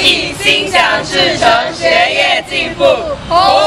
以，心想事成，学业进步，红